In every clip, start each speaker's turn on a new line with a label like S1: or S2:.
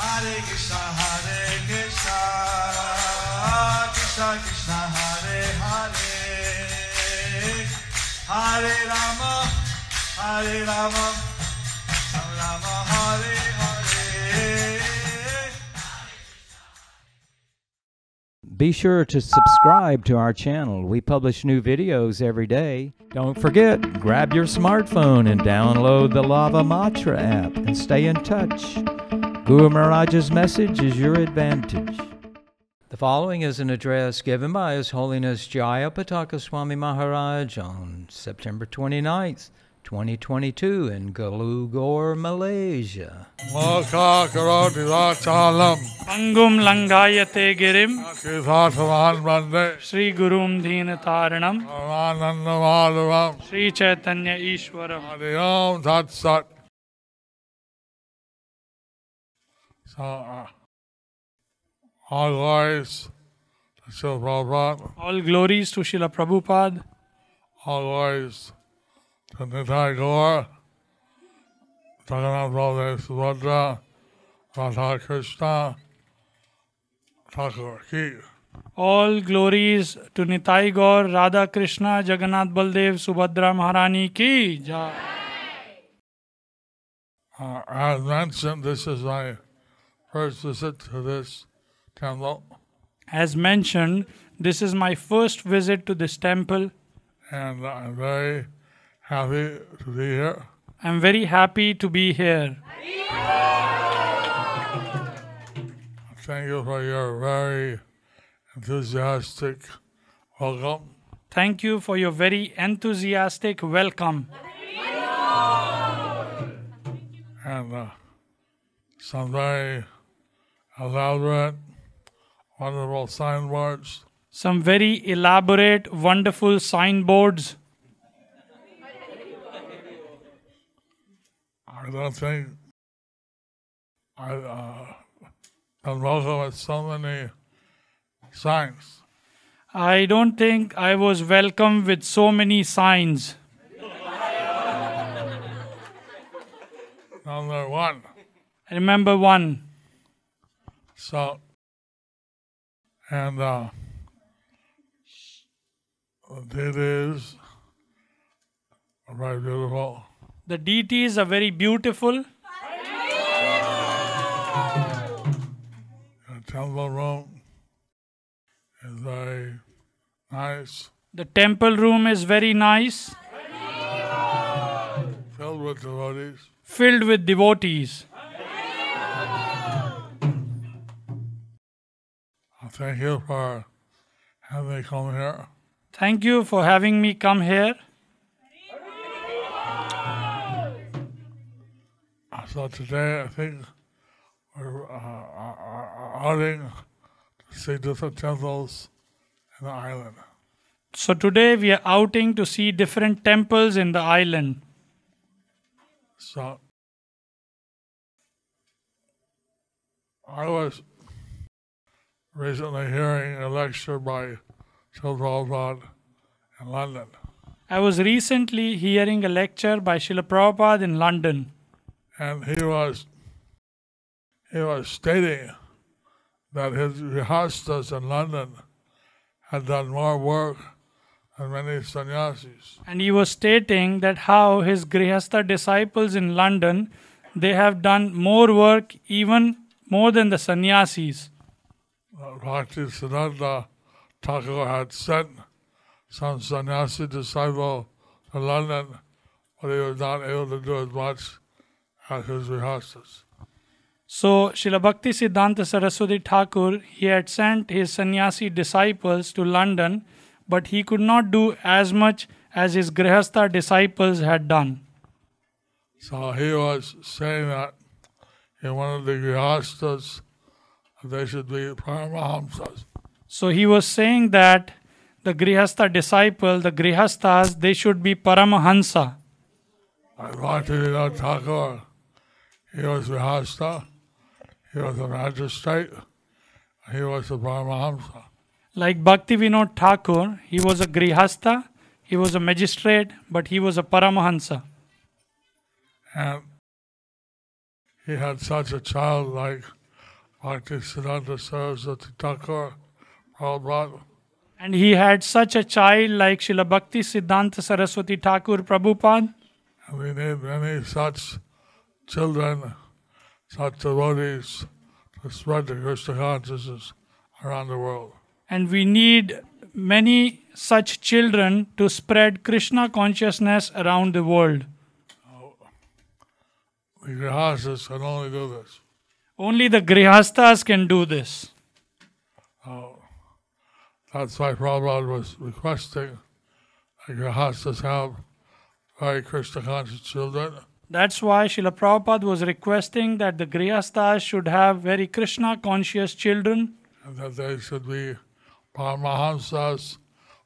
S1: Hare Krishna, Hare Krishna, Krishna Krishna, Hare Hare, Hare Rama, Hare Rama, Rama Hare Hare.
S2: Be sure to subscribe to our channel. We publish new videos every day. Don't forget, grab your smartphone and download the Lava Matra app and stay in touch. Guru Maharaj's message is your advantage. The following is an address given by His Holiness Jaya Pataka Swami Maharaj on September 29th, 2022 in Gelugor, Malaysia.
S3: Maka karoti vachalam
S4: Angum langayate girim.
S3: Kisathavan Bande
S4: Sri Gurum Dhinataranam
S3: Ananda Madhavam
S4: Sri Chaitanya Ishwaram.
S3: Hadi Om Tat Sat uh, all glories to Srila Prabhupada,
S4: All glories to Srila Prabhupada,
S3: all glories to Nitai Gaur, Jagannath Baladev Subhadra, Radha Krishna, Thakur Ki.
S4: all glories to Nitai Gaur, Radha Krishna, Jagannath Baldev, Subhadra Maharani ki jai.
S3: Uh, as mentioned, this is my first visit to this temple,
S4: As mentioned, this is my first visit to this temple.
S3: and I'm very happy to be here.
S4: I'm very happy to be here.
S3: Thank you for your very enthusiastic welcome.
S4: Thank you for your very enthusiastic welcome
S3: and uh, some very elaborate, wonderful signboards.
S4: some very elaborate, wonderful signboards.
S3: I don't think I uh, been welcome with so many signs.
S4: I don't think I was welcome with so many signs.
S3: Number one.
S4: Remember one.
S3: So, and uh, it is very beautiful.
S4: The deities are very beautiful.
S3: The temple room is very nice,
S4: The temple room is very nice,
S3: filled with devotees.
S4: filled with devotees.
S3: Thank you for having me come here.
S4: Thank you for having me come here.
S3: So today I think we're uh, uh, uh, outing to see different temples in the island.
S4: So today we are outing to see different temples in the island.
S3: So I was recently hearing a lecture by Srila Prabhupada in London.
S4: I was recently hearing a lecture by Srila Prabhupada in London,
S3: and he was he was stating that his grihastas in London had done more work than many sannyasis.
S4: and he was stating that how his Grihastha disciples in London they have done more work even more than the sannyasis.
S3: Bhakti Siddhanta Thakur had sent some sannyasi disciple to London, but he was not able to do as much as his grihastas.
S4: So Srila Bhakti Siddhanta Saraswati Thakur he had sent his sannyasi disciples to London, but he could not do as much as his Grihastha disciples had done.
S3: So he was saying that he wanted the grihastas that they should be paramahamsas.
S4: So he was saying that the Grihastha disciple, the Grihasthas, they should be Paramahansa.
S3: Like Bhaktivinoda Thakur, he was grihasta, he was a magistrate, he was a paramahamsa.
S4: Like Bhakti Vinod Thakur, he was a Grihastha, he was a magistrate, but he was a Paramahansa.
S3: And he had such a childlike Bhakti Siddhanta Saraswati Thakur Prabhupada
S4: And he had such a child like Srila Bhakti Siddhanta Saraswati Thakur Prabhupada.
S3: and we need many such children, such devotees to spread the Krishna consciousness around the world.
S4: And we need many such children to spread Krishna consciousness around the world.
S3: The Grihastas can only do this.
S4: Only the Grihastas can do this.
S3: Oh, That's why Prabhupada was requesting that Grihastas have very Krishna conscious children
S4: That's why Srila Prabhupada was requesting that the Grihastas should have very Krishna conscious children
S3: and that they should be Paramahamsas,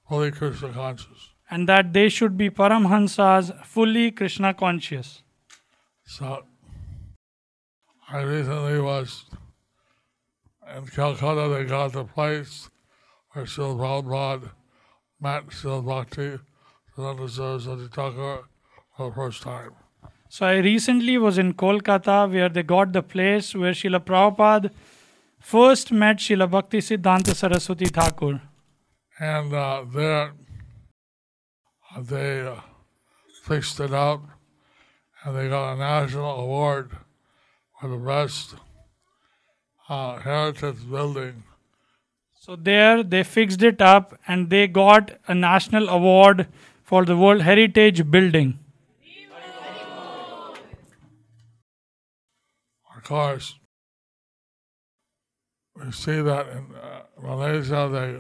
S3: fully Krishna conscious.
S4: and that they should be Paramhansas, fully Krishna conscious.
S3: So I recently was in Calcutta, they got the place where Srila Prabhupada met Srila Bhakti Siddhanta Saraswati Thakur for the first time.
S4: So I recently was in Kolkata where they got the place where Srila Prabhupada first met Srila Bhakti Siddhanta Saraswati Thakur.
S3: And uh, there uh, they uh, fixed it up and they got a national award for the best uh, heritage building
S4: So there they fixed it up and they got a national award for the World Heritage Building.
S3: Of course, we see that in uh, Malaysia, they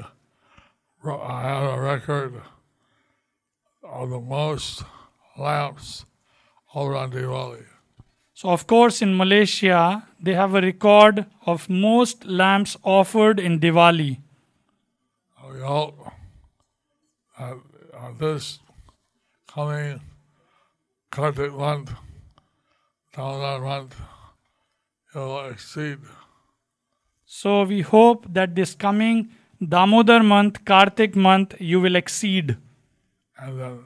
S3: uh, had a record of the most lamps over on Diwali.
S4: So of course in Malaysia they have a record of most lamps offered in Diwali.
S3: We hope that uh, this coming Kartik month, Damodar month, it will exceed
S4: So we hope that this coming Damodar month, Kartik month, you will exceed.
S3: And then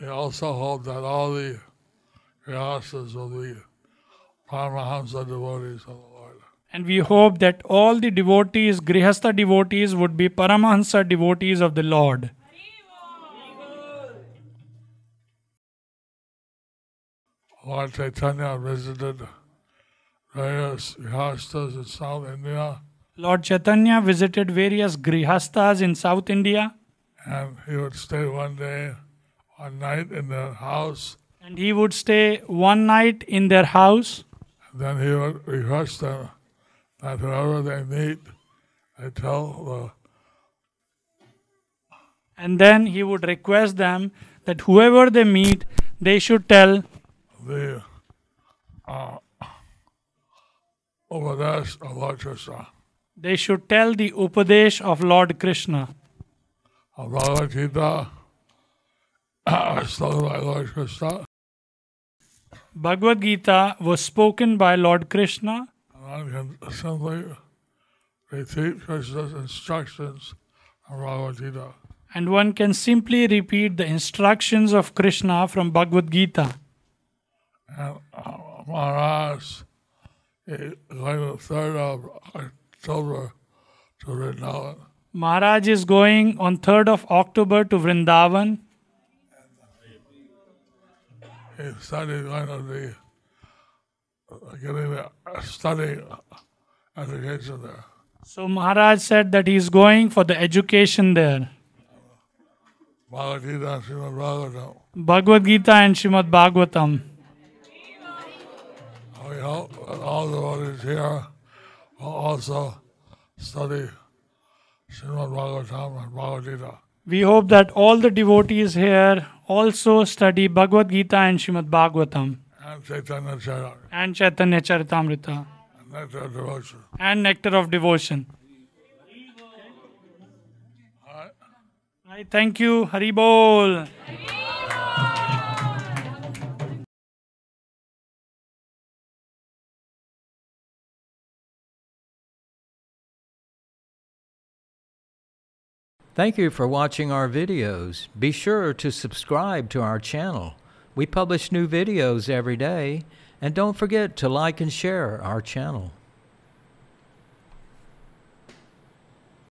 S3: we also hope that all the Be Paramahamsa devotees of the Lord.
S4: And we hope that all the devotees, Grihastha devotees, would be Paramahansa devotees of the Lord.
S3: Lord Chaitanya visited various Grihastas in South India
S4: Lord Chaitanya visited various Grihastas in South India
S3: and he would stay one day, one night in their house.
S4: And he would stay one night in their house.
S3: Then he would request them that whoever they meet, they tell the
S4: And then he would request them that whoever they meet, they should tell
S3: the uh, Upadesh of Lord Krishna,
S4: they should tell the Upadesh of Lord Krishna.
S3: Bhagavad Gita, by Lord Krishna,
S4: Bhagavad Gita was spoken by Lord Krishna,
S3: and one can simply repeat Krishna's instructions from Bhagavad Gita.
S4: and one can simply repeat the instructions of Krishna from Bhagavad Gita.
S3: And uh, Maharaj is going the 3rd of October to Vrindavan.
S4: Maharaj is going on 3rd of October to Vrindavan.
S3: He going to be uh, getting a study education there.
S4: So Maharaj said that he is going for the education there.
S3: Bhagavad Gita, Srimad Bhagavatam.
S4: Bhagavad Gita and Srimad Bhagavatam.
S3: We hope all the devotees here will also study Srimad Bhagavatam and Bhagavad Gita.
S4: We hope that all the devotees here also study Bhagavad Gita and Srimad Bhagavatam
S3: and Chaitanya Charitamrita
S4: and Chaitanya Charitamrita
S3: and Nectar of Devotion.
S4: and Nectar of Devotion. I thank you, Haribol.
S2: Thank you for watching our videos. Be sure to subscribe to our channel. We publish new videos every day. And don't forget to like and share our channel.